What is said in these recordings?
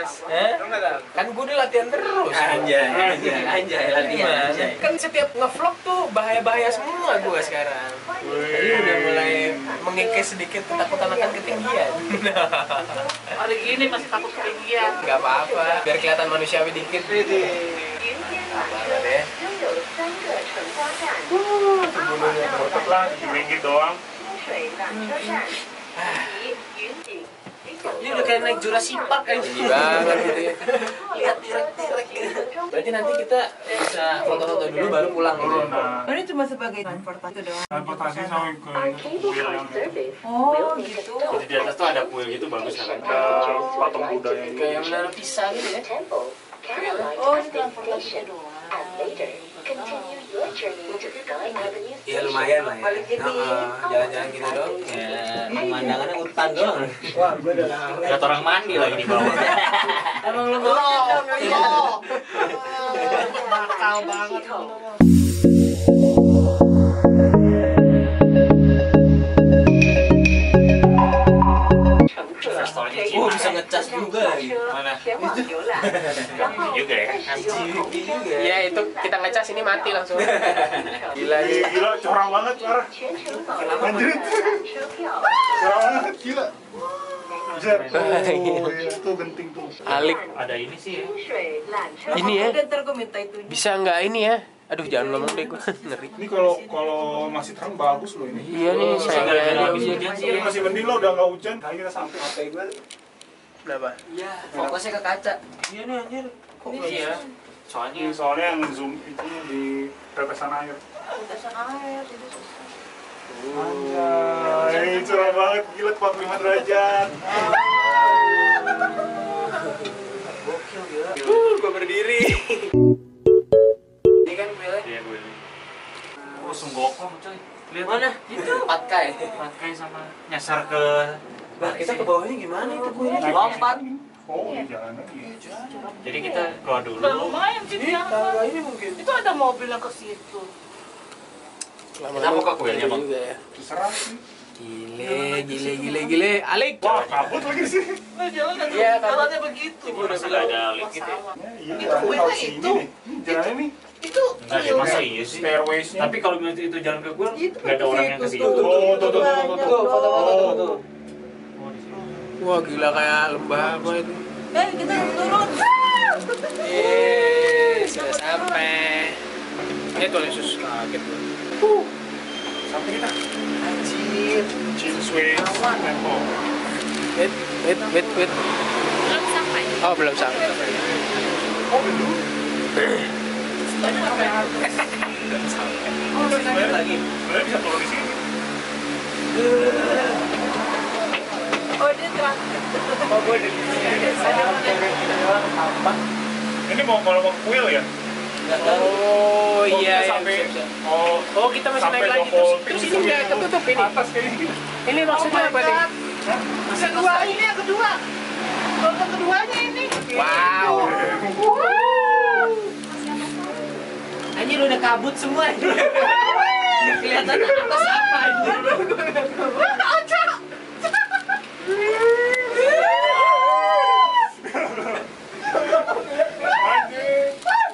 mas? Eh? Nggak takut? Kan gue udah latihan terus. Anjay, anjay, anjay, latihan, Gimana? anjay. Kan setiap ngevlog tuh bahaya-bahaya semua gue sekarang. Jadi udah mulai mengikis sedikit ketakutan akan ketinggian. Hari gini masih takut ketinggian. Gak apa-apa, biar kelihatan manusiawi dikit. Apa deh? Lah, ringgit doang. Ini udah kayak naik Jurassic Park kan? Tinggi banget gitu ya. Lihat direk-direk gitu. Berarti nanti kita bisa foto-foto dulu baru pulang gitu. Nah. Ini cuma sebagai transportasi doang. Transportasi sampai ke kuil yang Oh, gitu. Jadi di atas tuh ada kuil gitu bagus kan. ke patung Buddha yang Kayak menara Pisa gitu ya. Oh, ini transportasi doang. Iya lumayan lah ya. Jalan-jalan gitu dong. Ya, pemandangannya hutan doang. Wah, gue udah lama. Lihat orang mandi lagi di bawah. Emang lu mau dong, iya. Nakal banget. Oh bisa ngecas juga lagi. Mana? juga ya. Iya itu kita ngecas ini mati langsung. Gila Ih, nih. Gila, corang banget, parah. Anjir. Corang banget, gila. Zer, oh, iya, tuh genting tuh. Alik Ada ini sih ya. Ini ya. Bisa nggak ini ya? Aduh jangan ngomong deh gue ngeri. Ini kalau kalau masih terang bagus loh ini. Iya nih saya nggak ada hujan. masih mending loh, udah nggak hujan. Kita sampai HP gue. Kenapa? Iya, fokusnya ke kaca. Iya nih anjir. Kok Iya. Soalnya Ini soalnya yang zoom itu di tetesan air. Tetesan air. itu. Anjay, cerah banget, gila 45 derajat. Gokil gila. Uh, gue berdiri. Ini kan kuilnya. dia gue. Oh, Sunggokong coy. Lihat Mana? Itu. Patkai. pakai sama nyasar ke Nah kita ke bawahnya gimana itu gue? Naik Lompat. Oh, jalan lagi. Jadi kita keluar dulu. Udah lumayan sih dia. Tangga ini mungkin. Itu ada mobil yang ke situ. Kita mau ke kuilnya, Bang. Juga ya. Terserah sih. Gile, gile, gile, gile. Alik. Wah, kabut lagi sih. Nah, jalan kan Iya, kan. jalannya begitu. Masa nggak ada lift gitu ya? Ya, iya, Itu jalan itu. nih. Ini. Itu Enggak masa iya sih? Stairways-nya. Tapi kalau itu jalan ke kuil, nggak ada orang yang ke situ. Oh, tuh, tuh, tuh, tuh, tuh, tuh. Tuh, foto-foto tuh, tuh. Oh, di sini. Wah gila kayak lembah apa itu. Eh, kita turun. Yeay, sudah sampai. Ini tuh Yesus kaget gue. Sampai kita. Anjir. Chinsway Temple. Wait, wait, wait, wait. belum sampai. Oh belum sampai. Oh, belum. Oh, udah naik lagi. Sebenarnya bisa turun di sini. Oh, dia transit. Oh gue di Ada Ini mau kalau mau kuil ya? Oh iya, iya. sampai bisa, bisa. oh Oh kita masih naik lagi terus, terus ini udah ketutup ini. atas kayaknya. Ini maksudnya apa nih? Yang kedua ini yang kedua. Yang keduanya ini. Wow. Anjir udah kabut semua. Kelihatan atas apa. Anjir.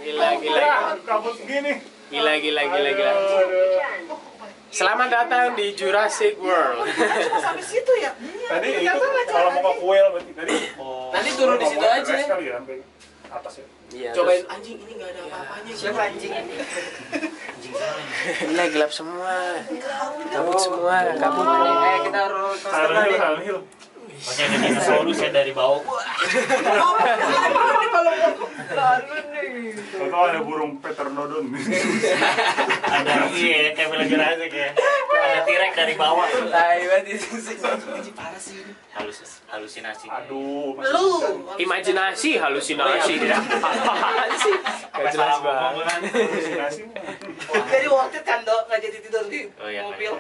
Gila, gila, Wah, kabut gini. gila, gila, gila, gila. Selamat datang di Jurassic World. Cuma sampai situ ya. Tadi itu kalau mau ke kuil berarti tadi. Oh, Nanti turun di situ aja. ya sampai atas ya. Iya, Cobain anjing ini nggak ada apa-apanya. Siapa anjing? Gila, gelap semua. Kabut semua, kabut. Eh kita harus Hill, Pokoknya ada dinosaurus ya dari bawah. Atau ada burung Peternodon. Ada iya, kayak film Jurassic ya. Ada tirek dari bawah. Tai banget itu sih. Parah sih. Halus halusinasi. Aduh, Lu. Imajinasi, halusinasi. Apaan sih? Ngomong kan? halusinasi. Jadi worth it kan dok nggak jadi tidur di Oh iya. mobil.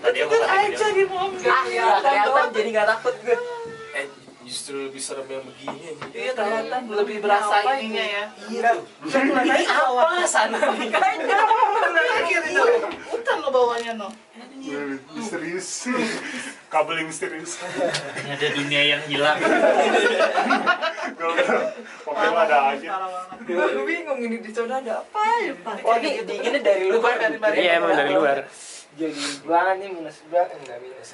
Tadi aku aja di mobil. Ah, nggak kelihatan jadi nggak takut gue. Eh, justru lebih serem yang begini. Iya kelihatan lebih berasa ininya ya. Iya. Ini apa sana nih? Kayaknya itu hutan lo bawahnya no. Misterius. Kabel yang misterius. Ini ada dunia yang hilang. Pokoknya ada aja. Gue bingung ini di zona ada apa ya Pak? Oh ini dinginnya dari luar dari Iya emang dari luar. Jadi belakang nih minus belakang nggak minus.